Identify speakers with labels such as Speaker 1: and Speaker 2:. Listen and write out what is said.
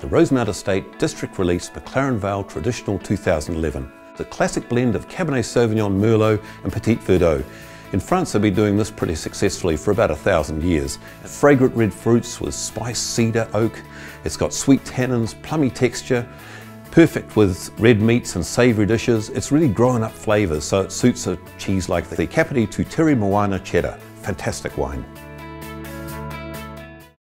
Speaker 1: the Rosemount Estate District Release McLaren Vale Traditional 2011. The classic blend of Cabernet Sauvignon, Merlot and Petit Verdot. In France they've been doing this pretty successfully for about a thousand years. Fragrant red fruits with spice, cedar, oak. It's got sweet tannins, plummy texture, perfect with red meats and savoury dishes. It's really grown up flavours so it suits a cheese like the Kapiti Tutiri Moana Cheddar. Fantastic wine.